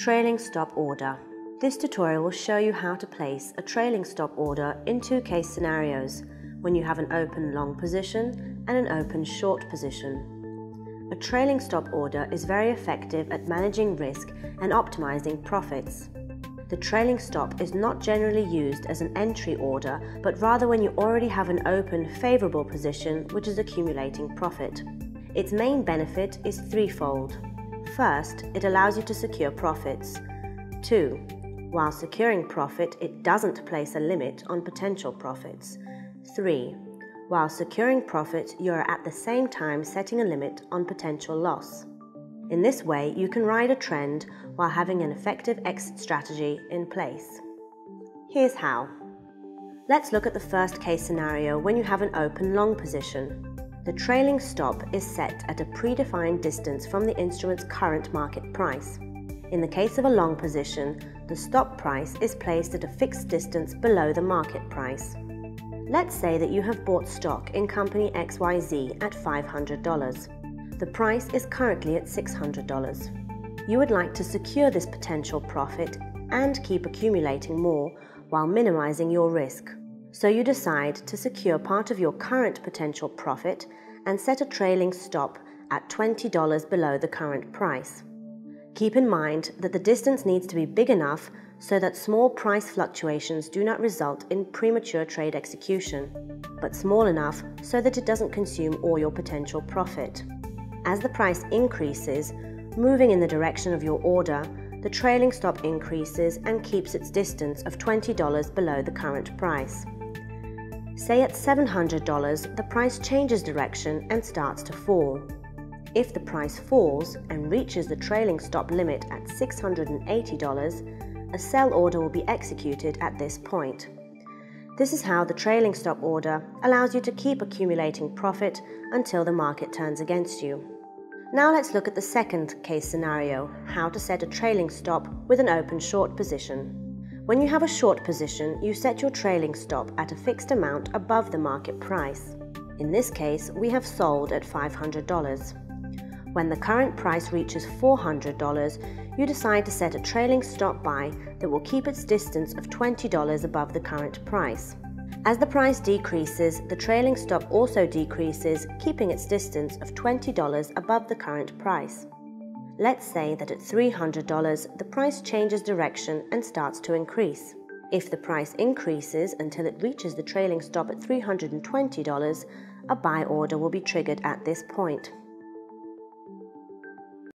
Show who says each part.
Speaker 1: Trailing stop order. This tutorial will show you how to place a trailing stop order in two case scenarios when you have an open long position and an open short position. A trailing stop order is very effective at managing risk and optimizing profits. The trailing stop is not generally used as an entry order, but rather when you already have an open, favorable position which is accumulating profit. Its main benefit is threefold. First, it allows you to secure profits. Two, while securing profit, it doesn't place a limit on potential profits. Three, while securing profit, you are at the same time setting a limit on potential loss. In this way, you can ride a trend while having an effective exit strategy in place. Here's how. Let's look at the first case scenario when you have an open long position. The trailing stop is set at a predefined distance from the instrument's current market price. In the case of a long position, the stop price is placed at a fixed distance below the market price. Let's say that you have bought stock in company XYZ at $500. The price is currently at $600. You would like to secure this potential profit and keep accumulating more while minimizing your risk. So you decide to secure part of your current potential profit and set a trailing stop at $20 below the current price. Keep in mind that the distance needs to be big enough so that small price fluctuations do not result in premature trade execution, but small enough so that it doesn't consume all your potential profit. As the price increases, moving in the direction of your order, the trailing stop increases and keeps its distance of $20 below the current price. Say at $700, the price changes direction and starts to fall. If the price falls and reaches the trailing stop limit at $680, a sell order will be executed at this point. This is how the trailing stop order allows you to keep accumulating profit until the market turns against you. Now let's look at the second case scenario, how to set a trailing stop with an open short position. When you have a short position, you set your trailing stop at a fixed amount above the market price. In this case, we have sold at $500. When the current price reaches $400, you decide to set a trailing stop buy that will keep its distance of $20 above the current price. As the price decreases, the trailing stop also decreases, keeping its distance of $20 above the current price. Let's say that at $300, the price changes direction and starts to increase. If the price increases until it reaches the trailing stop at $320, a buy order will be triggered at this point.